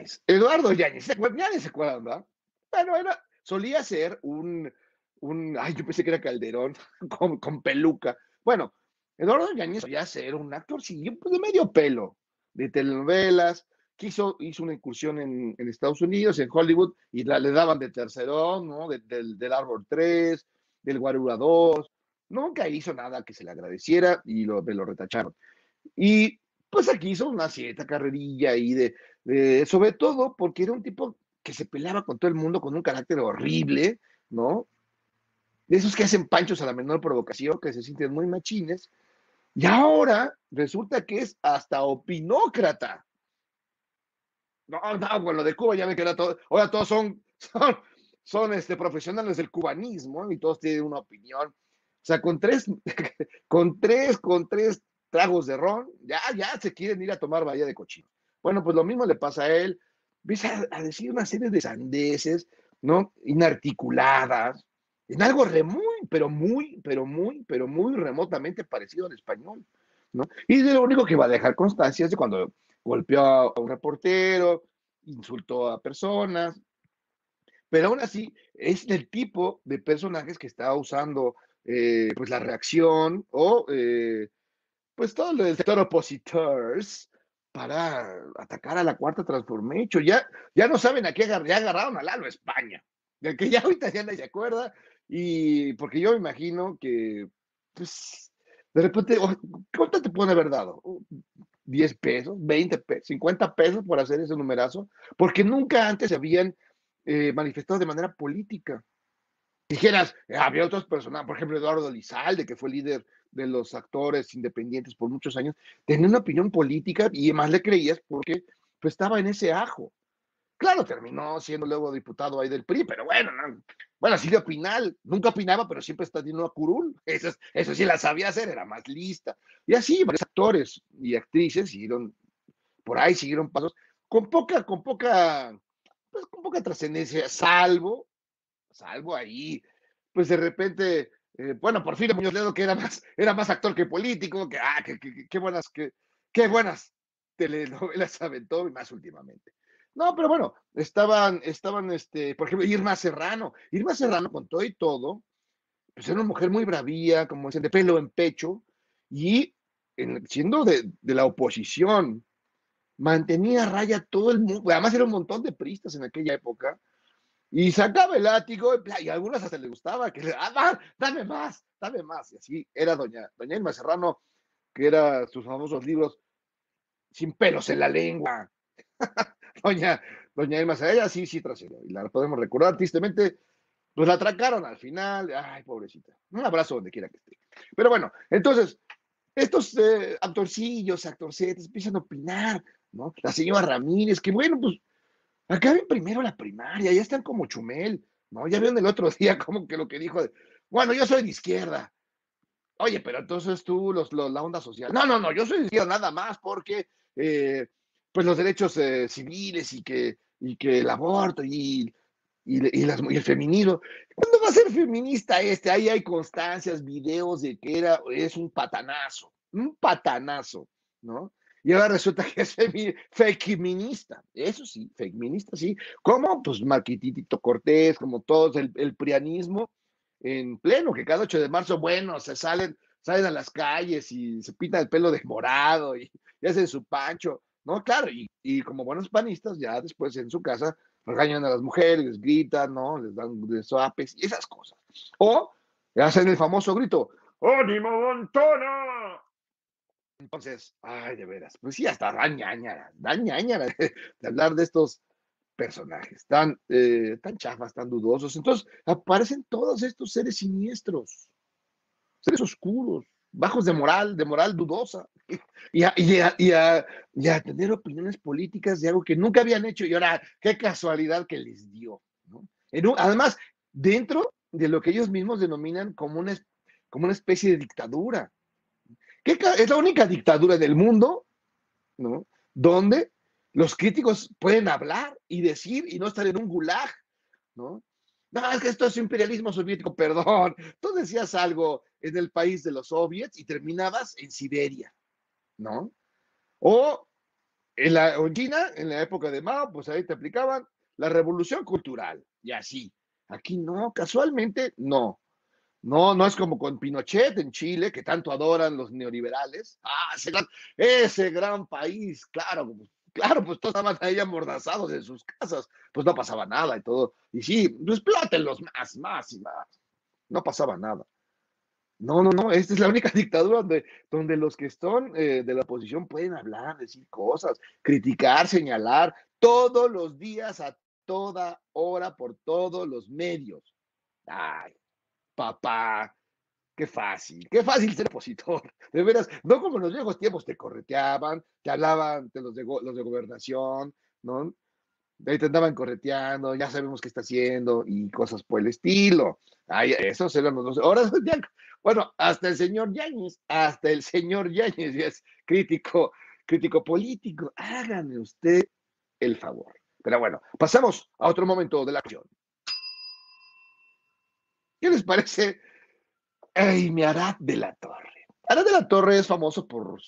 Yáñez, Eduardo Yáñez, ¿se acuerdan? ¿se acuerdan, verdad? Bueno, era, solía ser un, un, ay, yo pensé que era Calderón, con, peluca. Bueno, Eduardo Yáñez solía ser un actor, sí, pues, de medio pelo, de telenovelas, que hizo, una incursión en, Estados Unidos, en Hollywood, y la, le daban de tercerón, ¿no? De, del, del Árbol 3, del Guarura 2, nunca hizo nada que se le agradeciera y lo, me lo retacharon. Y pues aquí hizo una cierta carrerilla ahí de, de, sobre todo porque era un tipo que se peleaba con todo el mundo con un carácter horrible, ¿no? De esos que hacen panchos a la menor provocación, que se sienten muy machines, y ahora resulta que es hasta opinócrata. No, no, bueno, de Cuba ya me queda todo, ahora todos son, son, son este, profesionales del cubanismo y todos tienen una opinión. O sea, con tres, con tres, con tres tragos de ron, ya, ya se quieren ir a tomar bahía de cochino. Bueno, pues lo mismo le pasa a él. Empieza a, decir una serie de sandeces, ¿no? Inarticuladas, en algo re muy, pero muy, pero muy, pero muy remotamente parecido al español, ¿no? Y lo único que va a dejar constancia es de cuando golpeó a un reportero, insultó a personas, pero aún así es el tipo de personajes que está usando eh, pues la reacción o eh, pues todo el sector opositors para atacar a la cuarta transformation. Ya, ya no saben a qué agarrar, ya agarraron a Lalo España, del que ya ahorita ya nadie se acuerda, y porque yo me imagino que, pues, de repente, ¿cuánto te pueden haber dado? 10 pesos, 20 pesos, 50 pesos por hacer ese numerazo, porque nunca antes se habían eh, manifestado de manera política. Dijeras, había otros personajes, por ejemplo, Eduardo Lizalde, que fue líder de los actores independientes por muchos años, tenía una opinión política y más le creías porque pues, estaba en ese ajo. Claro, terminó siendo luego diputado ahí del PRI, pero bueno, no, bueno, opinar, nunca opinaba, pero siempre está a curul. Eso, eso sí la sabía hacer, era más lista. Y así, varios actores y actrices siguieron, por ahí siguieron pasos, con poca, con poca, pues con poca trascendencia, salvo, salvo ahí, pues de repente eh, bueno, por fin Muñoz Ledo, que era más, era más actor que político, que, ah, que, que, que buenas, que, qué buenas telenovelas aventó, y más últimamente. No, pero bueno, estaban, estaban, este, por ejemplo, Irma Serrano. Irma Serrano, con todo y todo, pues era una mujer muy bravía, como dicen, de pelo en pecho, y en, siendo de, de, la oposición, mantenía raya todo el mundo, además era un montón de pristas en aquella época, y sacaba el látigo, y a algunas hasta le gustaba, que le, ah, dame más, dame más. Y así era doña, doña Irma Serrano, que era sus famosos libros Sin pelos en la lengua. doña, doña Irma Serrano, ella sí, sí trascendió, y la podemos recordar tristemente, pues la atracaron al final, ay, pobrecita. Un abrazo donde quiera que esté. Pero bueno, entonces, estos eh, actorcillos, actorcetes, empiezan a opinar, ¿no? La señora Ramírez, que bueno, pues Acaben primero la primaria, ya están como Chumel, ¿no? Ya vieron el otro día como que lo que dijo, de, bueno, yo soy de izquierda. Oye, pero entonces tú, los, la onda social. No, no, no, yo soy de izquierda nada más porque, eh, pues los derechos eh, civiles y que, y que el aborto y, y, y, las, y, el feminismo. ¿Cuándo va a ser feminista este? Ahí hay constancias, videos de que era, es un patanazo, un patanazo, ¿no? Y ahora resulta que es fake ministra. Eso sí, fake ministra, sí. ¿Cómo? Pues Marquitito Cortés, como todos, el, el, prianismo en pleno, que cada 8 de marzo, bueno, se salen, salen a las calles y se pintan el pelo de morado y, hacen su pancho. No, claro, y, y, como buenos panistas, ya después en su casa regañan a las mujeres, les gritan, ¿no? Les dan suapes y esas cosas. O hacen el famoso grito, ¡Ánimo, Montona! Entonces, ay, de veras, pues sí, hasta da ñañara, de, hablar de estos personajes tan, eh, tan chafas, tan dudosos. Entonces, aparecen todos estos seres siniestros, seres oscuros, bajos de moral, de moral dudosa, y a, y a, y a, tener opiniones políticas de algo que nunca habían hecho y ahora, qué casualidad que les dio. ¿no? Además, dentro de lo que ellos mismos denominan como una, como una especie de dictadura ¿Qué, es la única dictadura del mundo, ¿no? Donde los críticos pueden hablar y decir y no estar en un gulag, ¿no? No, es que esto es imperialismo soviético, perdón. Tú decías algo en el país de los soviets y terminabas en Siberia, ¿no? O En, la, China, en la época de Mao, pues ahí te aplicaban la revolución cultural y así. Aquí no, casualmente no. No, no es como con Pinochet en Chile, que tanto adoran los neoliberales. Ah, ese gran, ese gran país, claro, claro, pues todos estaban ahí amordazados en sus casas, pues no pasaba nada y todo. Y sí, pues más, más y más. No pasaba nada. No, no, no, esta es la única dictadura donde, donde los que están eh, de la oposición pueden hablar, decir cosas, criticar, señalar, todos los días, a toda hora, por todos los medios. Ay, papá, qué fácil, qué fácil ser opositor. De veras, no como en los viejos tiempos te correteaban, te hablaban de los de, los de gobernación, ¿no? Ahí te andaban correteando, ya sabemos qué está haciendo y cosas por el estilo. Ay, esos eran los dos. Ahora, bueno, hasta el señor Yáñez, hasta el señor Yáñez ya es crítico, crítico político. Hágame usted el favor. Pero bueno, pasamos a otro momento de la acción. ¿Qué les parece? Ay, mi Arad de la Torre. Arad de la Torre es famoso por